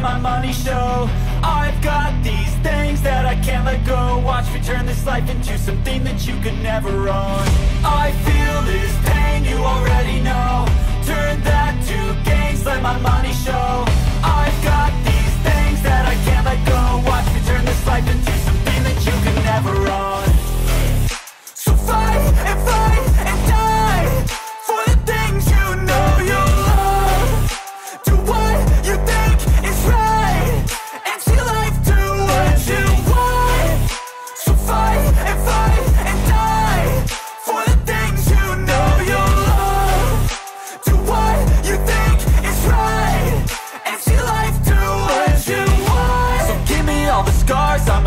let my money show. I've got these things that I can't let go. Watch me turn this life into something that you could never own. I feel this pain,